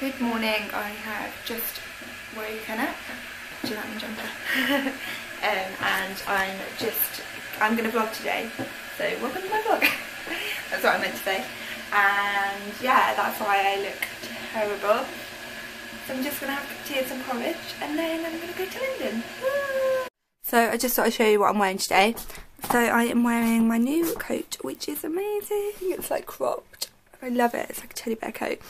Good morning, I have just woken up, do you like my jumper? um, and I'm just, I'm going to vlog today, so welcome to my vlog, that's what I meant to say, and yeah, that's why I look terrible, so I'm just going to have tea and some porridge, and then I'm going to go to London. So I just thought I'd show you what I'm wearing today. So I am wearing my new coat, which is amazing, it's like cropped, I love it, it's like a teddy bear coat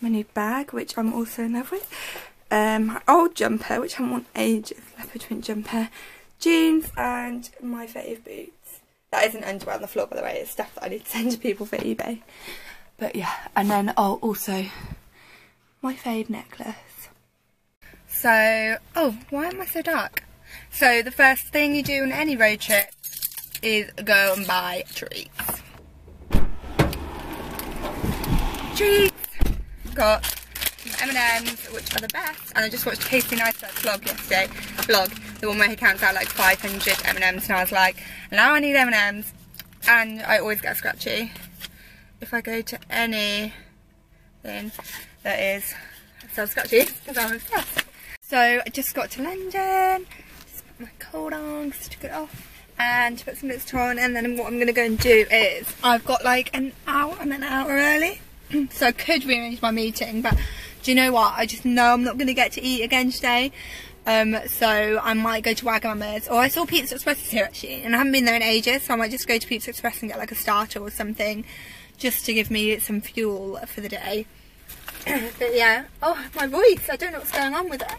my new bag, which I'm also in love with. Um, my old jumper, which I haven't worn ages, leopard print jumper, jeans, and my fave boots. That isn't underwear on the floor, by the way. It's stuff that I need to send to people for eBay. But yeah, and then I'll also my fave necklace. So, oh, why am I so dark? So the first thing you do on any road trip is go and buy treats. Treats! Got M&M's, which are the best, and I just watched Casey Neistat's vlog yesterday, vlog, the one where he counts out like 500 M&M's, and I was like, now I need M&M's, and I always get scratchy. If I go to any thing that is so scratchy, because I'm obsessed. So I just got to London, just put my coat on, just took it off, and put some bits on, and then what I'm going to go and do is, I've got like an hour, I'm an hour early, so I could rearrange my meeting, but do you know what? I just know I'm not going to get to eat again today. Um, so I might go to Wagamama's, or I saw Pizza Express here actually, and I haven't been there in ages, so I might just go to Pizza Express and get like a starter or something, just to give me some fuel for the day. but yeah, oh, my voice, I don't know what's going on with it.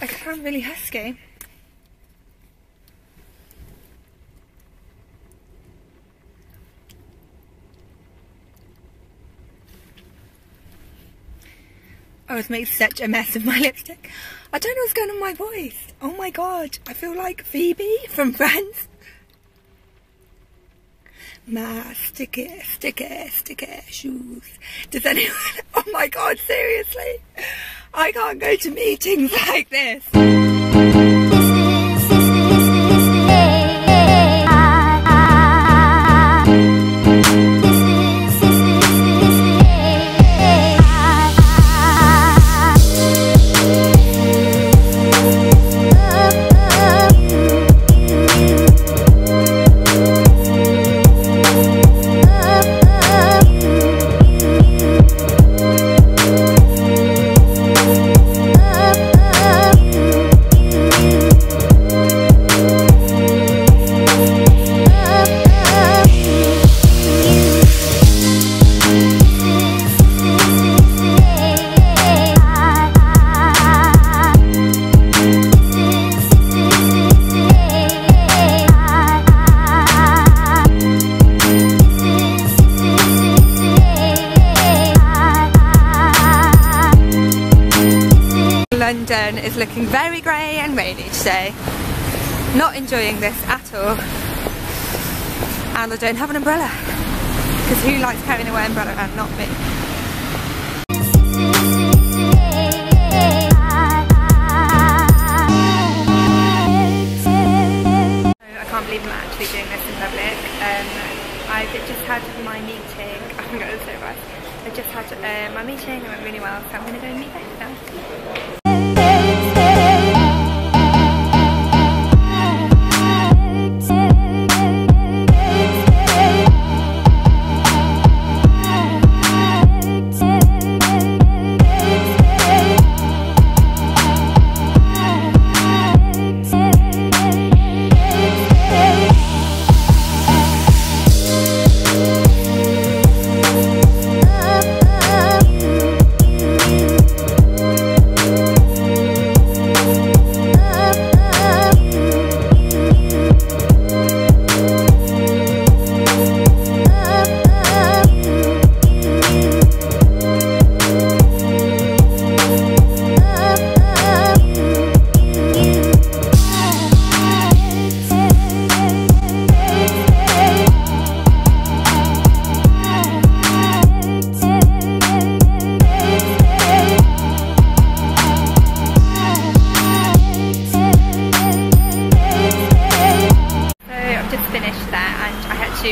I sound really husky. I was making such a mess of my lipstick. I don't know what's going on with my voice. Oh my god, I feel like Phoebe from Friends. My sticky, sticky, sticky shoes. Does anyone, oh my god, seriously? I can't go to meetings like this. Looking very grey and rainy today. Not enjoying this at all. And I don't have an umbrella. Because who likes carrying away an umbrella and not me? I can't believe I'm actually doing this in public. Um, I've just had my meeting. I think it was so bad. I just had uh, my meeting, and it went really well, so I'm going to go and meet Beth now.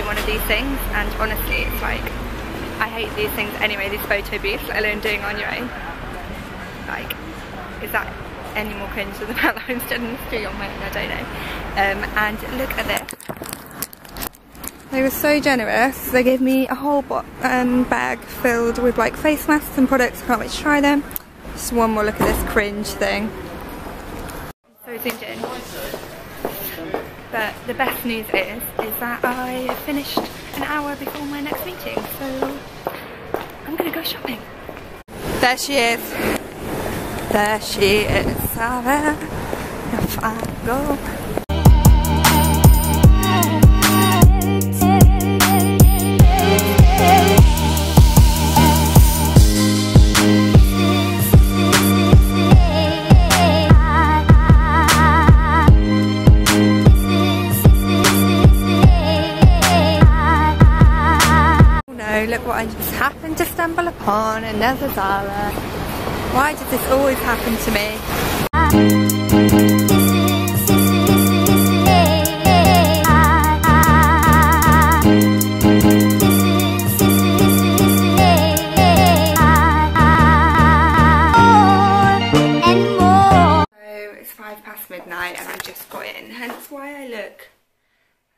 One of these things and honestly it's like I hate these things anyway, these photo booths, let alone doing on your own. Like, is that any more cringe than the fact that I'm standing in the street on my own? I don't know. Um, and look at this. They were so generous. They gave me a whole um, bag filled with like face masks and products. I can't wait to try them. Just one more look at this cringe thing. So in. But the best news is, is that I finished an hour before my next meeting. So I'm gonna go shopping. There she is. There she is. Sarah. If I go. Stumble upon, another Zara. Why does this always happen to me? it's five past midnight and I just got in, hence why I look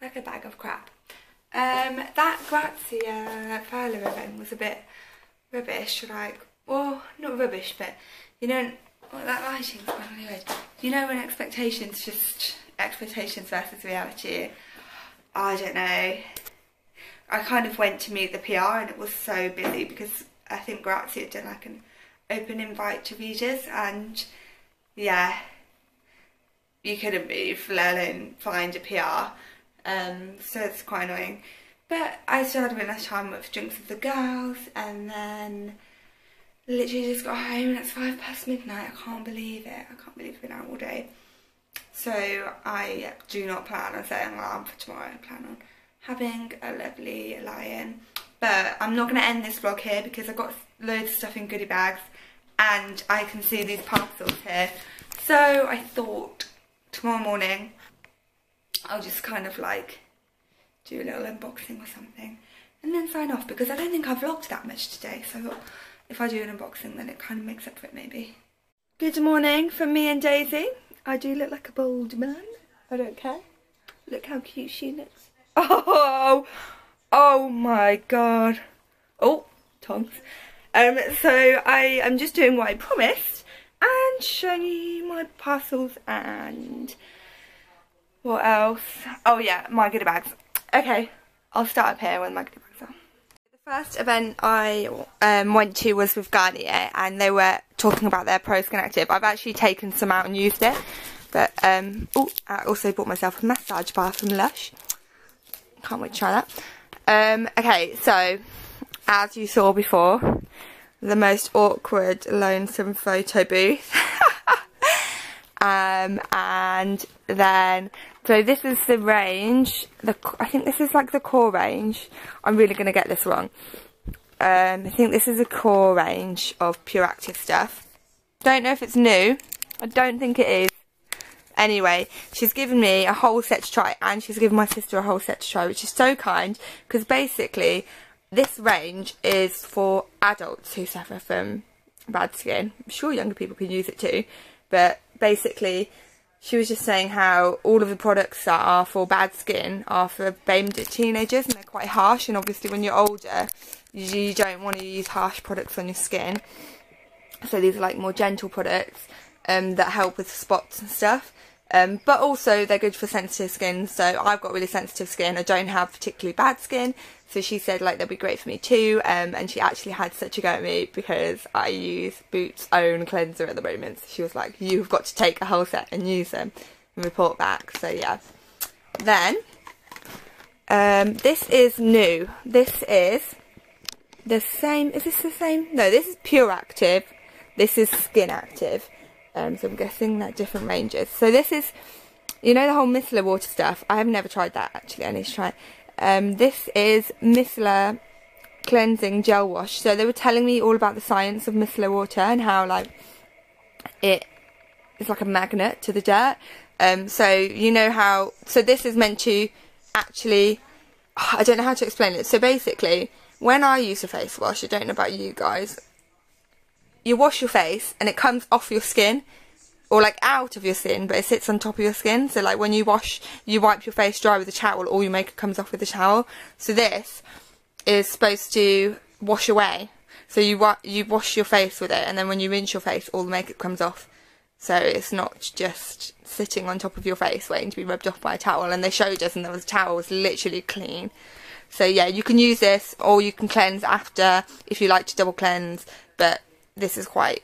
like a bag of crap. Um, that Grazia Furler event was a bit rubbish, like, well, not rubbish, but, you know, well, that lighting's really weird. You know when expectations just, expectations versus reality, I don't know. I kind of went to meet the PR and it was so busy because I think Grazia done like an open invite to readers and yeah, you couldn't move, let alone find a PR. Um, so it's quite annoying. But I still had a bit less time with drinks with the girls and then literally just got home and it's five past midnight. I can't believe it. I can't believe I've been out all day. So I do not plan on setting alarm for tomorrow. I plan on having a lovely lie-in. But I'm not going to end this vlog here because I've got loads of stuff in goodie bags and I can see these parcels here. So I thought tomorrow morning I'll just kind of like do a little unboxing or something and then sign off because I don't think I've vlogged that much today so if I do an unboxing then it kind of makes up for it maybe. Good morning from me and Daisy. I do look like a bold man. I don't care. Look how cute she looks. Oh, oh my god. Oh, tongues. Um, so I am just doing what I promised and showing you my parcels and what else? Oh yeah, my goodie bags. Okay, I'll start up here when my goodie. The first event I um, went to was with Garnier and they were talking about their Pro Skin Active. I've actually taken some out and used it. But, um, oh, I also bought myself a massage bar from Lush. Can't wait to try that. Um, okay, so, as you saw before, the most awkward, lonesome photo booth. um, and then so this is the range the I think this is like the core range. I'm really gonna get this wrong. Um, I think this is a core range of pure active stuff. Don't know if it's new. I don't think it is. Anyway she's given me a whole set to try and she's given my sister a whole set to try which is so kind because basically this range is for adults who suffer from bad skin. I'm sure younger people can use it too but basically she was just saying how all of the products that are for bad skin are for aimed at teenagers and they're quite harsh and obviously when you're older you don't want to use harsh products on your skin. So these are like more gentle products um, that help with spots and stuff um, but also they're good for sensitive skin so I've got really sensitive skin. I don't have particularly bad skin. So she said like they'll be great for me too. Um, and she actually had such a go at me because I use Boots own cleanser at the moment. So she was like you've got to take a whole set and use them and report back. So yeah. Then um, this is new. This is the same. Is this the same? No this is pure active. This is skin active um, so I'm guessing that different ranges. So this is, you know the whole micellar water stuff? I have never tried that actually, I need to try. Um, this is micellar cleansing gel wash. So they were telling me all about the science of micellar water and how like it is like a magnet to the dirt. Um, so you know how, so this is meant to actually, I don't know how to explain it. So basically, when I use a face wash, I don't know about you guys, you wash your face and it comes off your skin or like out of your skin but it sits on top of your skin. So like when you wash you wipe your face dry with a towel all your makeup comes off with the towel. So this is supposed to wash away. So you wa you wash your face with it and then when you rinse your face all the makeup comes off. So it's not just sitting on top of your face waiting to be rubbed off by a towel and they showed us and the towel was literally clean. So yeah you can use this or you can cleanse after if you like to double cleanse but this is quite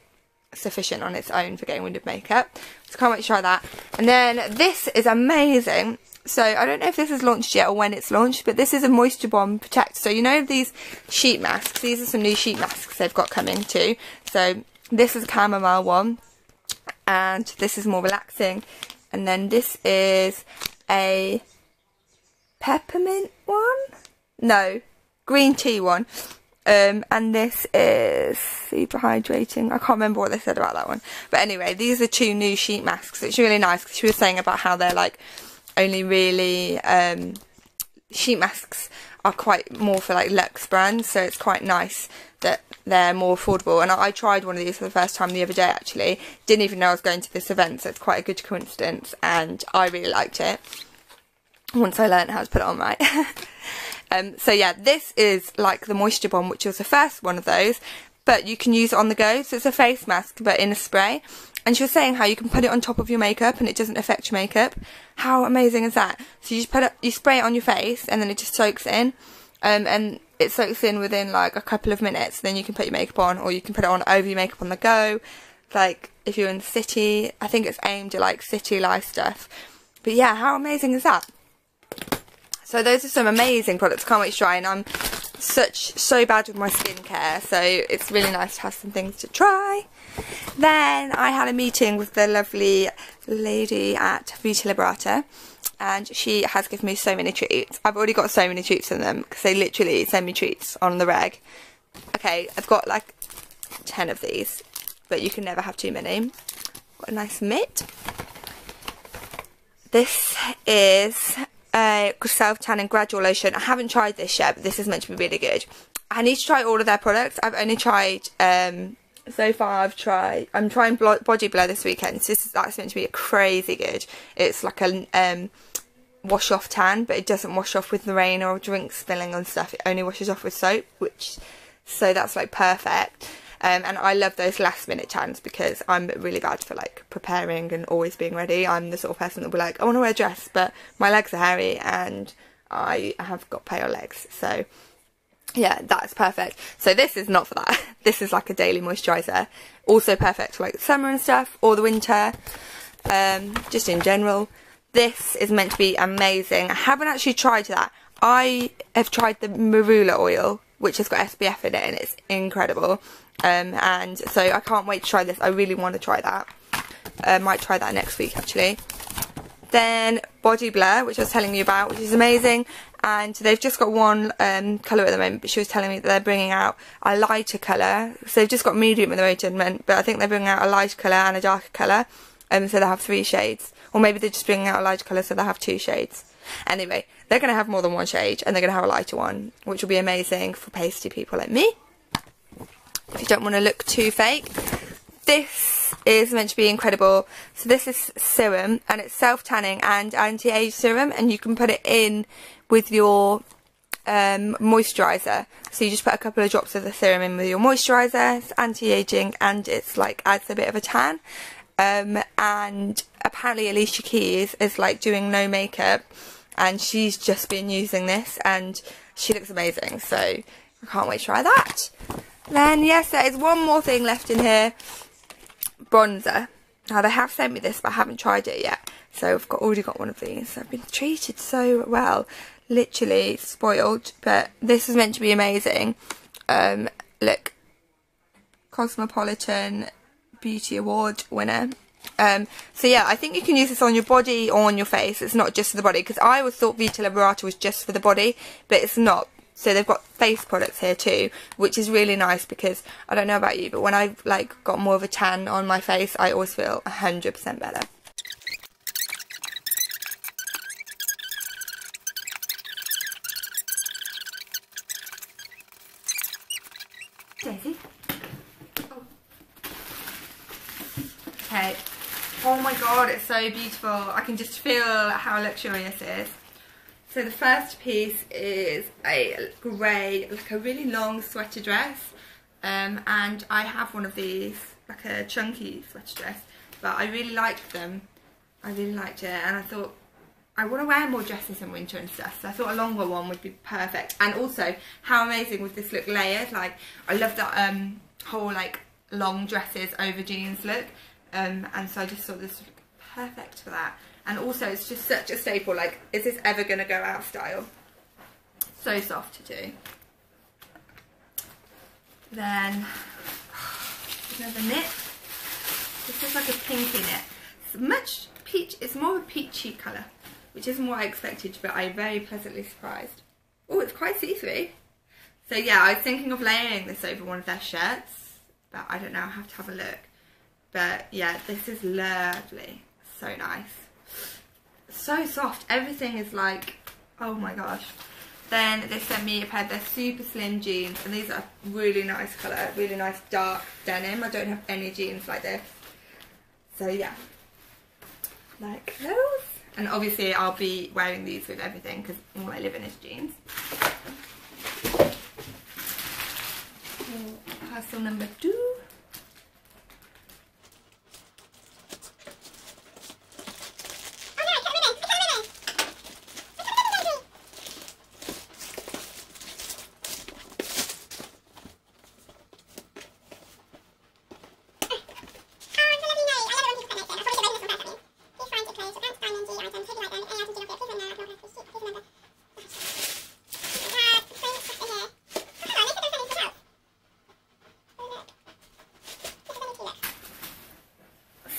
sufficient on its own for getting rid of makeup. So can't wait to try that. And then this is amazing. So I don't know if this is launched yet or when it's launched, but this is a Moisture Bomb Protect. So you know these sheet masks? These are some new sheet masks they've got coming too. So this is a chamomile one, and this is more relaxing. And then this is a peppermint one? No, green tea one. Um, and this is super hydrating. I can't remember what they said about that one. But anyway, these are two new sheet masks. It's really nice because she was saying about how they're like only really um, sheet masks are quite more for like Lux brands. So it's quite nice that they're more affordable. And I, I tried one of these for the first time the other day actually. Didn't even know I was going to this event. So it's quite a good coincidence. And I really liked it once I learned how to put it on right. Um, so yeah, this is like the Moisture Bomb, which was the first one of those, but you can use it on the go. So it's a face mask, but in a spray. And she was saying how you can put it on top of your makeup and it doesn't affect your makeup. How amazing is that? So you just put it, you spray it on your face and then it just soaks in. Um, and it soaks in within like a couple of minutes. Then you can put your makeup on or you can put it on over your makeup on the go. Like if you're in the city, I think it's aimed at like city life stuff. But yeah, how amazing is that? So those are some amazing products. Can't wait to try. And I'm such so bad with my skincare, so it's really nice to have some things to try. Then I had a meeting with the lovely lady at Vita Liberata and she has given me so many treats. I've already got so many treats from them because they literally send me treats on the reg. Okay, I've got like 10 of these, but you can never have too many. Got a nice mitt. This is a self tanning gradual lotion. I haven't tried this yet, but this is meant to be really good. I need to try all of their products. I've only tried um, so far. I've tried. I'm trying Body Blur this weekend. So this is that's meant to be a crazy good. It's like a um, wash off tan, but it doesn't wash off with the rain or drink spilling and stuff. It only washes off with soap, which so that's like perfect. Um, and I love those last minute tans because I'm really bad for like preparing and always being ready. I'm the sort of person that will be like, I want to wear a dress, but my legs are hairy and I have got pale legs. So yeah, that's perfect. So this is not for that. This is like a daily moisturiser. Also perfect for like summer and stuff or the winter. Um, just in general. This is meant to be amazing. I haven't actually tried that. I have tried the Marula oil, which has got SPF in it and it's incredible. Um, and so I can't wait to try this. I really want to try that. I might try that next week actually. Then Body Blur, which I was telling you about, which is amazing. And they've just got one um, colour at the moment, but she was telling me that they're bringing out a lighter colour. So they've just got medium at the moment, but I think they're bringing out a lighter colour and a darker colour. Um, so they have three shades. Or maybe they're just bringing out a lighter colour so they have two shades. Anyway, they're going to have more than one shade and they're going to have a lighter one, which will be amazing for pasty people like me if you don't want to look too fake. This is meant to be incredible. So this is serum and it's self-tanning and anti-age serum and you can put it in with your um, moisturiser. So you just put a couple of drops of the serum in with your moisturiser. It's anti-aging and it's like adds a bit of a tan. Um, and apparently Alicia Keys is like doing no makeup and she's just been using this and she looks amazing. So I can't wait to try that. Then, yes, there is one more thing left in here. Bronzer. Now, they have sent me this, but I haven't tried it yet. So, I've got, already got one of these. I've been treated so well. Literally spoiled. But this is meant to be amazing. Um, look. Cosmopolitan Beauty Award winner. Um, so yeah, I think you can use this on your body or on your face. It's not just for the body because I always thought Vita Liberata was just for the body, but it's not. So they've got face products here too, which is really nice because I don't know about you, but when I've like got more of a tan on my face, I always feel 100% better. Daisy. Oh. Okay. Oh my god, it's so beautiful. I can just feel how luxurious it is. So the first piece is a grey, like a really long sweater dress. Um, and I have one of these, like a chunky sweater dress. But I really liked them. I really liked it. And I thought, I want to wear more dresses in winter and stuff. So I thought a longer one would be perfect. And also, how amazing would this look layered? Like, I love that um, whole, like, long dresses over jeans look. Um, and so I just thought this would look perfect for that and also it's just such a staple like is this ever going to go out of style? So soft to do. Then another knit. This is like a pinky knit. It's much peach it's more of a peachy colour which isn't what I expected but I'm very pleasantly surprised. Oh it's quite see-through. So yeah I was thinking of layering this over one of their shirts but I don't know I have to have a look. But yeah this is lovely. So nice so soft. Everything is like, oh my gosh. Then they sent me a pair of their super slim jeans and these are really nice colour, really nice dark denim. I don't have any jeans like this. So yeah, like those. And obviously I'll be wearing these with everything because all I live in is jeans. Parcel number two.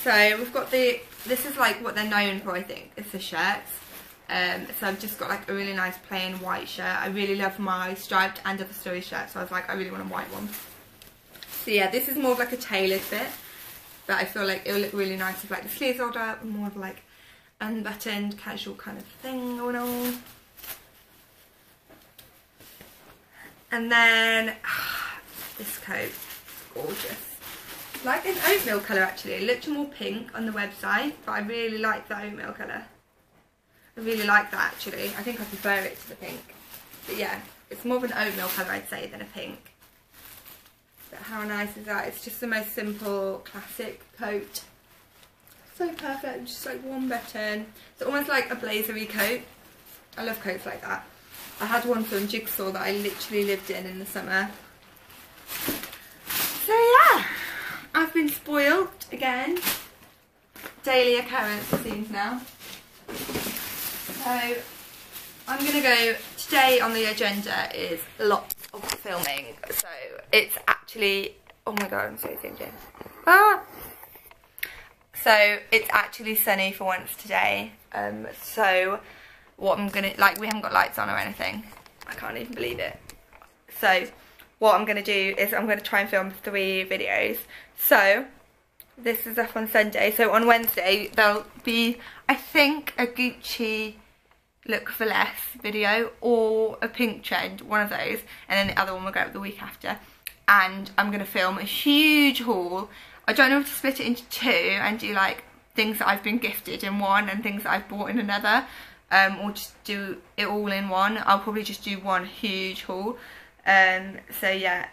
So we've got the, this is like what they're known for I think, it's the shirts. Um, so I've just got like a really nice plain white shirt. I really love my striped and other story shirt so I was like I really want a white one. So yeah, this is more of like a tailored fit. But I feel like it'll look really nice with like the sleeves rolled up more of like unbuttoned casual kind of thing going on. And then this coat, gorgeous like an oatmeal colour actually. It looked more pink on the website, but I really like the oatmeal colour. I really like that actually. I think I prefer it to the pink. But yeah, it's more of an oatmeal colour I'd say than a pink. But how nice is that? It's just the most simple, classic coat. So perfect, just like one button. It's almost like a blazery coat. I love coats like that. I had one from Jigsaw that I literally lived in in the summer. So yeah. I've been spoilt again. Daily occurrence it seems now. So I'm gonna go today on the agenda is lots of filming. So it's actually oh my god I'm so thinking. Ah so it's actually sunny for once today. Um so what I'm gonna like we haven't got lights on or anything. I can't even believe it. So what I'm going to do is I'm going to try and film three videos. So, this is up on Sunday. So on Wednesday, there'll be, I think, a Gucci look for less video or a pink trend, one of those. And then the other one will go up the week after. And I'm going to film a huge haul. I don't know if to split it into two and do like things that I've been gifted in one and things that I've bought in another. Um, or just do it all in one. I'll probably just do one huge haul. Um, so yeah,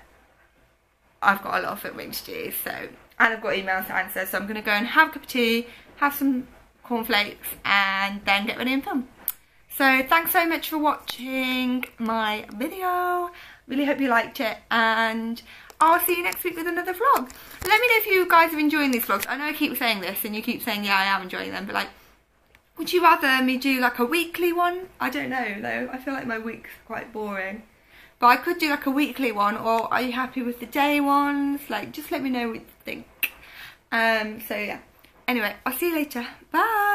I've got a lot of filming to do. So and I've got emails to answer. So I'm gonna go and have a cup of tea, have some cornflakes, and then get ready and film. So thanks so much for watching my video. Really hope you liked it and I'll see you next week with another vlog. Let me know if you guys are enjoying these vlogs. I know I keep saying this and you keep saying, yeah, I am enjoying them, but like, would you rather me do like a weekly one? I don't know though. I feel like my week's quite boring. But I could do like a weekly one or are you happy with the day ones? Like just let me know what you think. Um, so yeah. Anyway, I'll see you later. Bye.